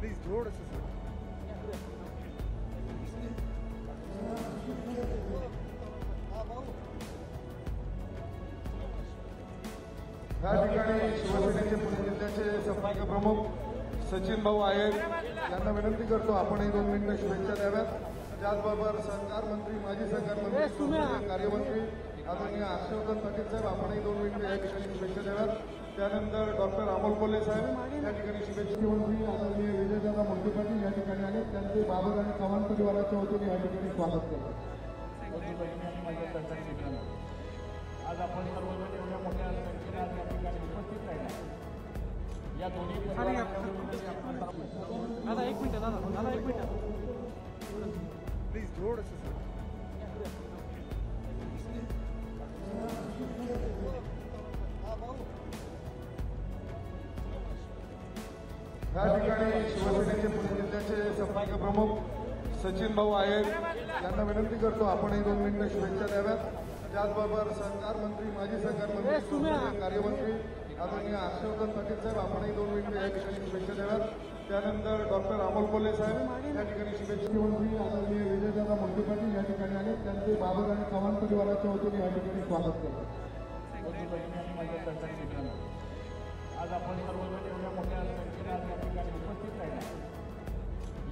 Please sir या ठिकाणी शिवसेनेचे पुणे जिल्ह्याचे संपर्क प्रमुख सचिन भाऊ आहेत. यांना विनंती करतो आपणही दोन मिनिटं शुभेच्छा द्याव्यात. त्याचबरोबर सहकार मंत्री माजी सहकार मंत्री कार्यमंत्री आदरणीय हर्षवर्धन पाटील साहेब आपणही दोन मिनिटं या ठिकाणी शुभेच्छा द्याव्यात. त्यानंतर डॉक्टर अमोल कोल्हे साहेब या ठिकाणी शुभेच्छा. मंत्री आदरणीय विजयदादा मुंडे पाटील या ठिकाणी आले. त्यांचे बाबर आणि चव्हाण परिवाराच्या वतीने या ठिकाणी स्वागत करतो. आज आपण सर्वजण एवढ्या मोठ्या संख्येने आज या ठिकाणी उपस्थित राहिला. या दोन्ही दादा एक मिनिट दादा दादा एक मिनिट. प्लीज थोडंसं सर. या ठिकाणी शिवसेनेचे पुणे जिल्ह्याचे संपर्क प्रमुख सचिन भाऊ आहेत. यांना विनंती करतो आपणही दोन मिनिटं शुभेच्छा द्याव्यात. त्याचबरोबर सहकार मंत्री माजी सहकार मंत्री कार्यमंत्री आदरणीय हर्षवर्धन पाटील साहेब आपणही दोन मिनिटं या ठिकाणी शुभेच्छा द्याव्यात. त्यानंतर डॉक्टर अमोल कोल्हे साहेब या ठिकाणी शुभेच्छा. मंत्री आदरणीय विजयदादा मुंडे पाटील या ठिकाणी आले त्यांचे बाबर आणि चव्हाण परिवाराच्या वतीने या ठिकाणी स्वागत मित्रांनो आज आपण सर्वजण